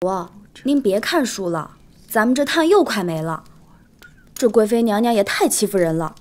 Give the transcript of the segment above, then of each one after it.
主，您别看书了，咱们这炭又快没了。这贵妃娘娘也太欺负人了，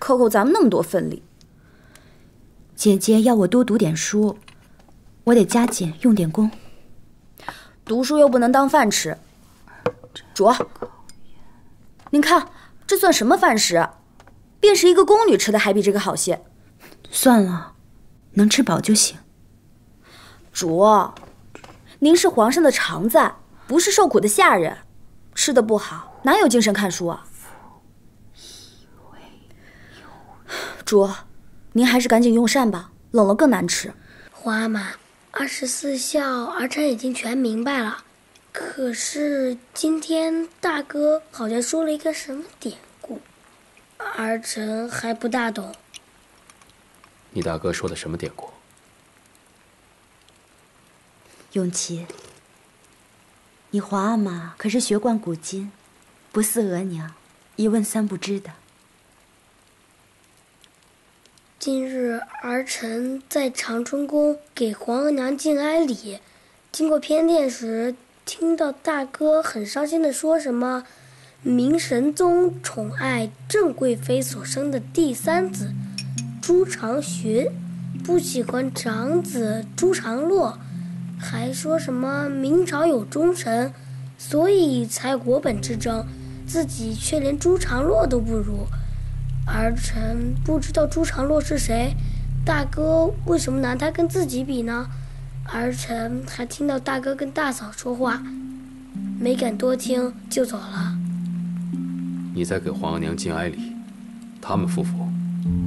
克扣咱们那么多份力。姐姐要我多读点书，我得加紧用点功。读书又不能当饭吃。主，您看这算什么饭食？便是一个宫女吃的还比这个好些。算了，能吃饱就行。主，您是皇上的常在，不是受苦的下人，吃的不好，哪有精神看书啊？主，您还是赶紧用膳吧，冷了更难吃。皇阿玛，二十四孝儿臣已经全明白了，可是今天大哥好像说了一个什么典故，儿臣还不大懂。你大哥说的什么典故？永琪，你皇阿玛可是学贯古今，不似额娘，一问三不知的。今日儿臣在长春宫给皇额娘敬哀礼，经过偏殿时，听到大哥很伤心的说什么：“明神宗宠爱郑贵妃所生的第三子朱常洵，不喜欢长子朱常洛，还说什么明朝有忠臣，所以才国本之争，自己却连朱常洛都不如。”儿臣不知道朱常洛是谁，大哥为什么拿他跟自己比呢？儿臣还听到大哥跟大嫂说话，没敢多听就走了。你在给皇额娘敬哀礼，他们夫妇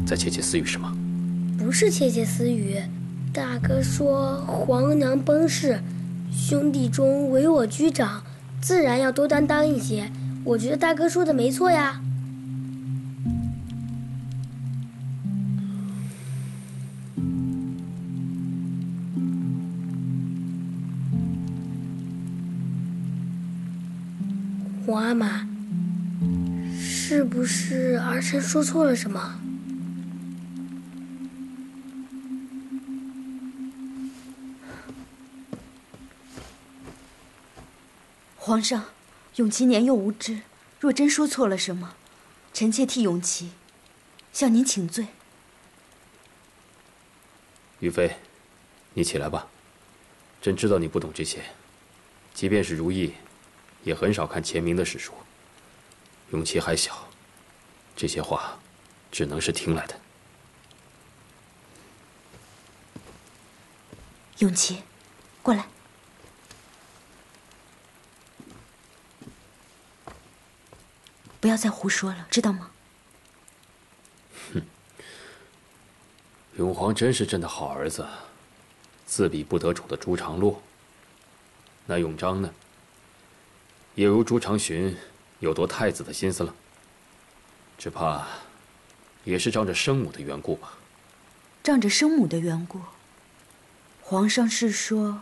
在窃窃私语什么？不是窃窃私语，大哥说皇额娘崩逝，兄弟中唯我居长，自然要多担当一些。我觉得大哥说的没错呀。皇阿玛，是不是儿臣说错了什么？皇上，永琪年幼无知，若真说错了什么，臣妾替永琪向您请罪。于妃，你起来吧。朕知道你不懂这些，即便是如意。也很少看前明的史书。永琪还小，这些话只能是听来的。永琪，过来，不要再胡说了，知道吗？哼，永皇真是朕的好儿子，自比不得宠的朱常洛。那永璋呢？也如朱长洵有夺太子的心思了，只怕也是仗着生母的缘故吧。仗着生母的缘故，皇上是说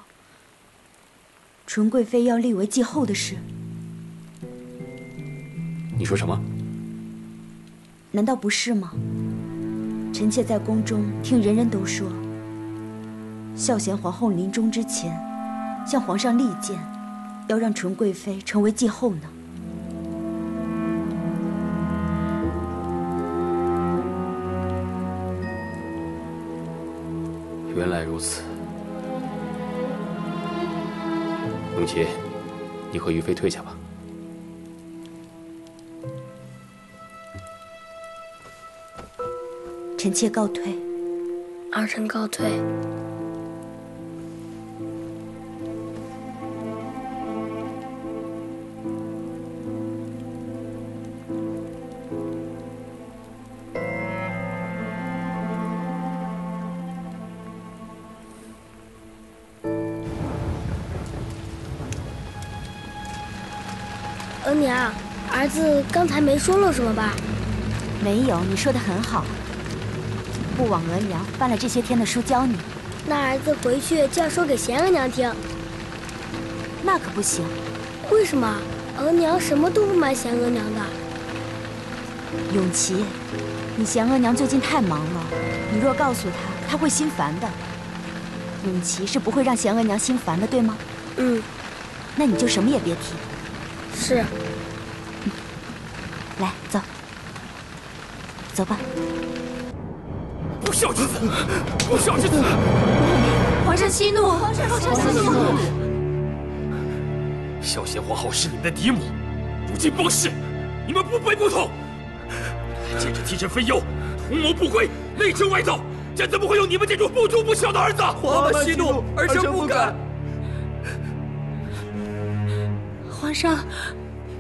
纯贵妃要立为继后的事？你说什么？难道不是吗？臣妾在宫中听人人都说，孝贤皇后临终之前向皇上力荐。要让纯贵妃成为继后呢？原来如此，永琪，你和于妃退下吧。臣妾告退。儿臣告退。额娘，儿子刚才没说漏什么吧？没有，你说的很好。不枉额娘翻了这些天的书教你。那儿子回去就要说给贤额娘听。那可不行。为什么？额娘什么都不瞒贤额娘的。永琪，你贤额娘最近太忙了，你若告诉她，她会心烦的。永琪是不会让贤额娘心烦的，对吗？嗯。那你就什么也别提。是。来，走，走吧。不孝之子，不孝之子！皇上息怒，皇上息怒。孝贤皇后是你们的嫡母，如今崩逝，你们不悲不痛？见着替朕分忧，图谋不轨，内争外斗，朕怎么会有你们这种不忠不孝的儿子？皇上息怒，儿臣不敢。皇上，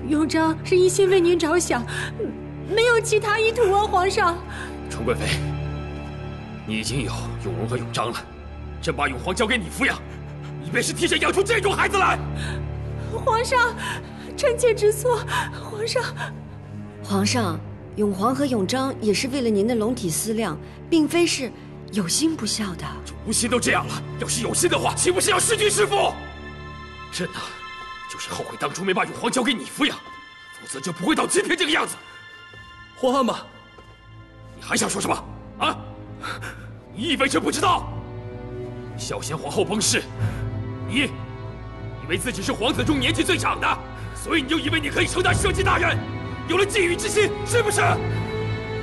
永璋是一心为您着想，没有其他意图啊！皇上，纯贵妃，你已经有永荣和永章了，朕把永璜交给你抚养，你便是替朕养出这种孩子来。皇上，臣妾知错。皇上，皇上。永璜和永章也是为了您的龙体思量，并非是有心不孝的。这无心都这样了，要是有心的话，岂不是要弑君弑父？朕啊，就是后悔当初没把永璜交给你抚养，否则就不会到今天这个样子。皇阿玛，你还想说什么？啊？你以为朕不知道？孝贤皇后崩逝，你以为自己是皇子中年纪最长的，所以你就以为你可以承担社稷大任？有了觊觎之心，是不是？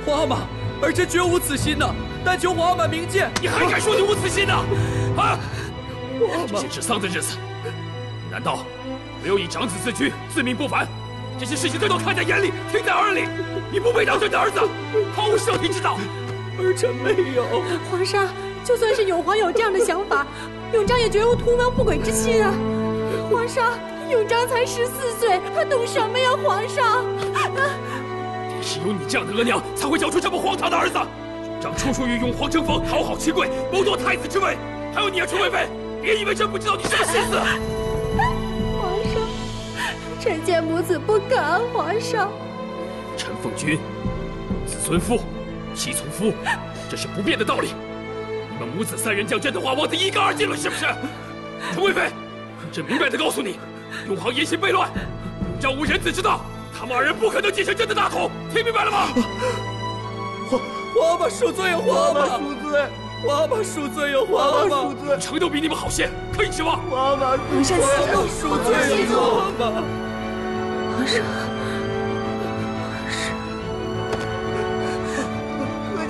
皇阿玛，儿臣绝无此心呐！但求皇阿玛明鉴。你还敢说你无此心呢？啊！这些治丧的日子，你难道没有以长子自居、自命不凡？这些事情朕都看在眼里，听在耳里。你不配当朕的儿子，毫无孝悌之道。儿臣没有。皇上，就算是永璜有这样的想法，永璋也绝无图谋不轨之心啊！皇上。永璋才十四岁，他懂什么呀？皇上，也是有你这样的额娘，才会教出这么荒唐的儿子。永璋处处与永璜争锋，讨好亲贵，谋夺太子之位。还有你啊，陈贵妃，别以为朕不知道你什么心思。皇上，臣妾母子不敢。皇上，臣奉君，子尊父，妻从夫，这是不变的道理。你们母子三人将朕的话忘得一干二净了，是不是？陈贵妃，朕明白的告诉你。永璜野心悖乱，永璋无人子之道，他们二人不可能继承朕的大统，听明白了吗？皇皇阿玛恕罪啊！皇阿玛恕罪！皇阿玛恕罪啊！皇阿玛恕罪！成都比你们好些，可以指望。皇阿玛皇上恕罪啊！皇阿玛，皇上，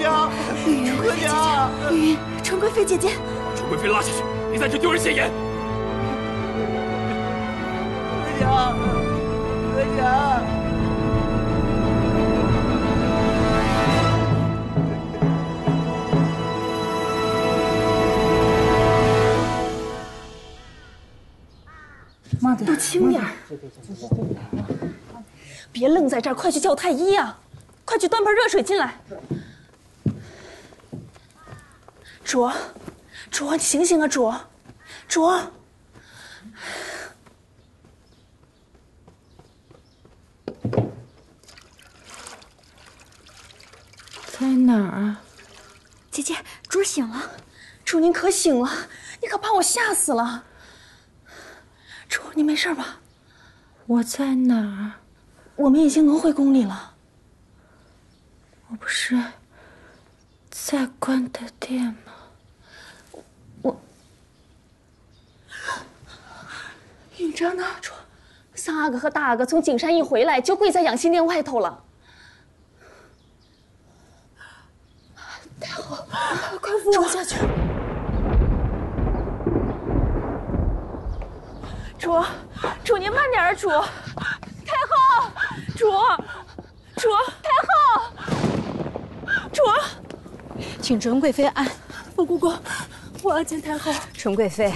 娘，玉云，额娘，玉云，纯贵妃姐姐，把纯贵妃拉下去，别在这丢人现眼。娘，额娘，妈的，都轻点别愣在这儿，快去叫太医啊！快去端盆热水进来。卓，卓，你醒醒啊，卓，卓。在哪儿啊？姐姐，主醒了。主，您可醒了？你可把我吓死了。主，你没事吧？我在哪儿？我们已经能回宫里了。我不是在关的殿吗？允章呢？主，三阿哥和大阿哥从景山一回来，就跪在养心殿外头了。太后，快扶我下去！主，主您慢点啊！主，太后，主，主，太后，主，请纯贵妃安。凤姑姑，我要见太后。纯贵妃，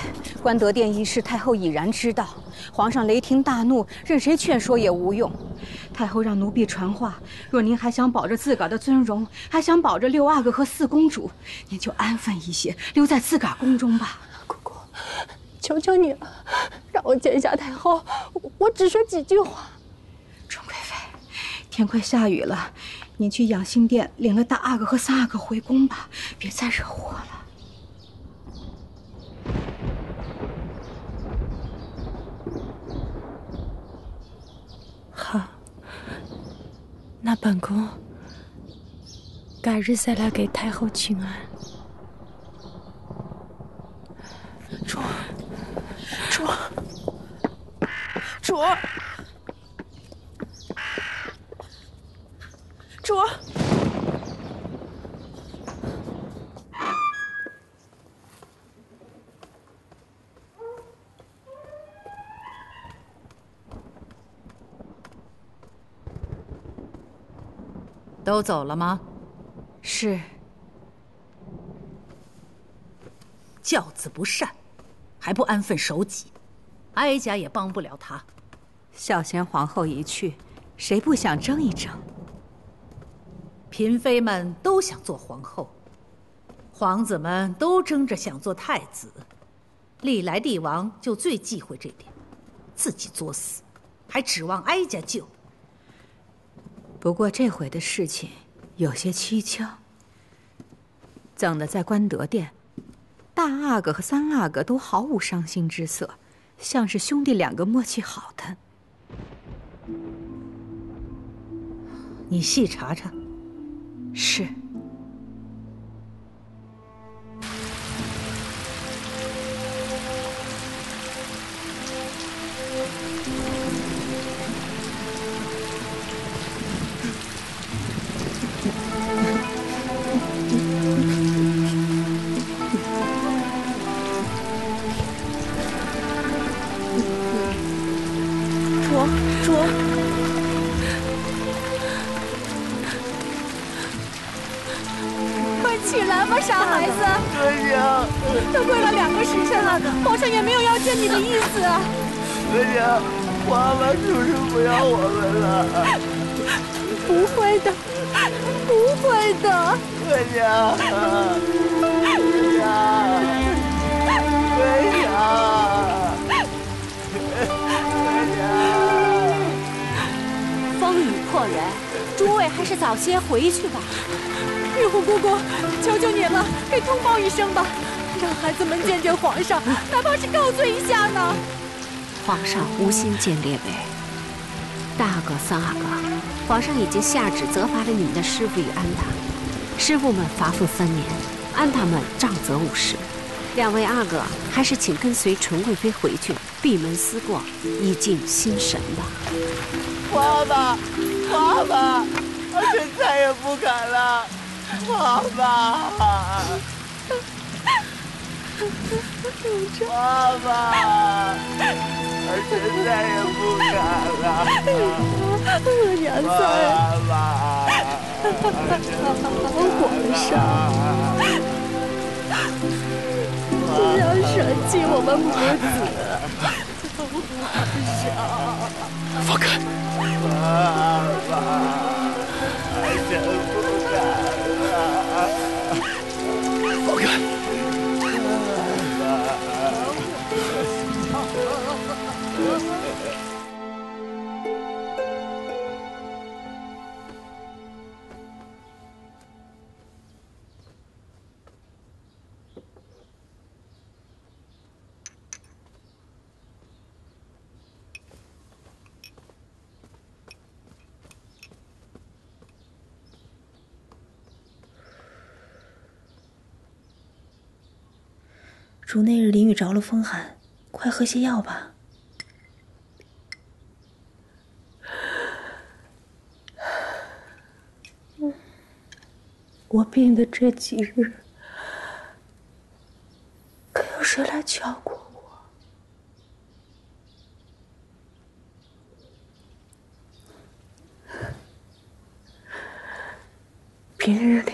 关德殿一事，太后已然知道。皇上雷霆大怒，任谁劝说也无用。太后让奴婢传话：若您还想保着自个儿的尊荣，还想保着六阿哥和四公主，您就安分一些，留在自个儿宫中吧。姑姑，求求你了，让我见一下太后，我只说几句话。纯贵妃，天快下雨了，您去养心殿领了大阿哥和三阿哥回宫吧，别再惹祸了。那本宫改日再来给太后请安。主，主，主儿，主都走了吗？是。教子不善，还不安分守己，哀家也帮不了他。孝贤皇后一去，谁不想争一争？嫔妃们都想做皇后，皇子们都争着想做太子。历来帝王就最忌讳这点，自己作死，还指望哀家救。不过这回的事情有些蹊跷。怎的在官德殿？大阿哥和三阿哥都毫无伤心之色，像是兄弟两个默契好的。你细查查。是。会的。额娘，额娘，额娘，额娘。风雨破人，诸位还是早些回去吧。玉虎姑姑，求求你了，给通报一声吧。让孩子们见见皇上，哪怕是告罪一下呢。皇上无心见列位，大阿哥、三阿哥，皇上已经下旨责罚了你们的师傅与安达。师傅们罚俸三年，安他们杖责五十。两位阿哥，还是请跟随纯贵妃回去，闭门思过，以静心神吧。妈妈，妈妈，儿臣再也不敢了，妈妈。妈妈，儿臣再也不敢了。额娘在。妈妈，皇上，不要舍弃我们母子。皇上，放开！妈妈，儿臣不敢了主那日淋雨着了风寒，快喝些药吧。我病的这几日，可有谁来瞧过我？平日里，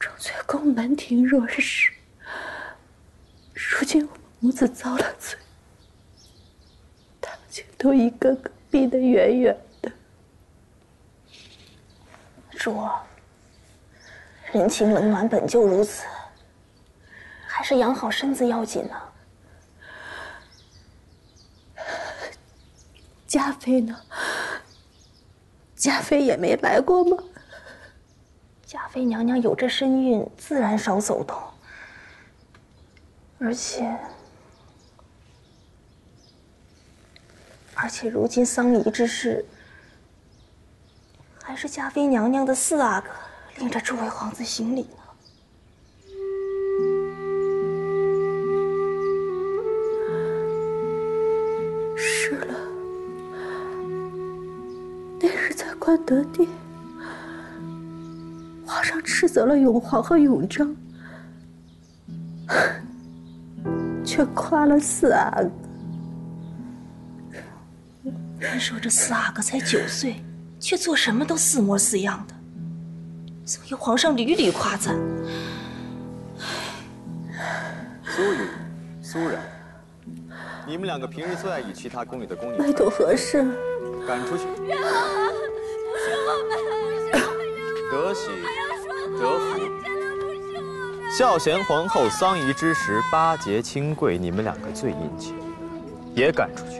纯粹宫门庭若市。母子遭了罪，他们却都一个个避得远远的。主儿，人情冷暖本就如此，还是养好身子要紧呢。嘉妃呢？嘉妃也没来过吗？嘉妃娘娘有这身孕，自然少走动。而且，而且如今丧仪之事，还是嘉妃娘娘的四阿哥领着诸位皇子行礼呢。是了，那日在关德殿，皇上斥责了永璜和永璋，却夸了四阿哥。人说这四阿哥才九岁，却做什么都似模似样的，所以皇上屡屡夸赞。苏雨、苏然，你们两个平日最爱与其他宫里的宫女外头何事？赶出去！德喜、德福，孝贤皇后丧仪之时，巴结亲贵，你们两个最殷勤，也赶出去！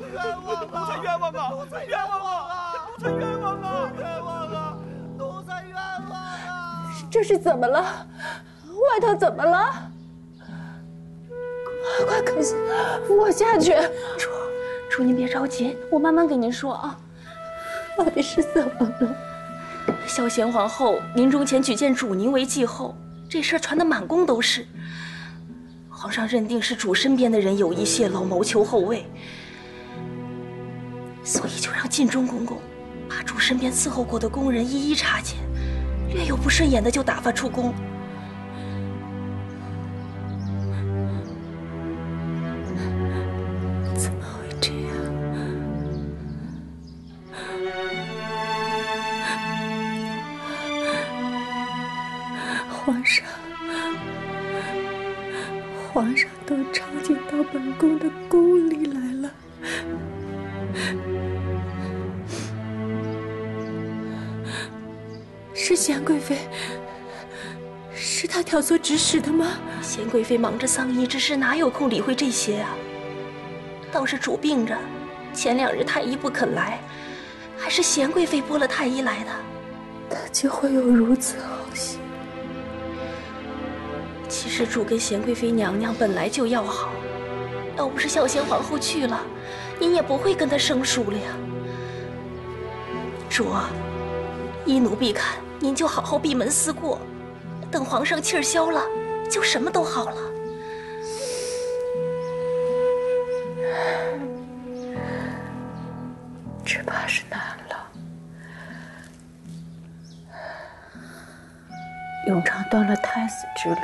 冤枉啊！冤枉啊！奴才冤枉啊！冤枉啊！冤枉啊！奴才冤枉啊！这是怎么了？外头怎么了？快快下，我下去。主，主您别着急，我慢慢给您说啊。到底是怎么了？孝贤皇后临终前举荐主您为继后，这事儿传得满宫都是。皇上认定是主身边的人有意泄露，谋求后位，所以就让晋忠公公把主身边伺候过的宫人一一查检，略有不顺眼的就打发出宫。是他挑唆指使的吗？贤贵妃忙着丧仪之事，哪有空理会这些啊？倒是主病着，前两日太医不肯来，还是贤贵妃拨了太医来的。她竟会有如此好心。其实主跟贤贵妃娘娘本来就要好，要不是孝贤皇后去了，您也不会跟她生疏了呀。主，依奴婢看，您就好好闭门思过，等皇上气儿消了，就什么都好了。只怕是难了。永昌断了太子之路，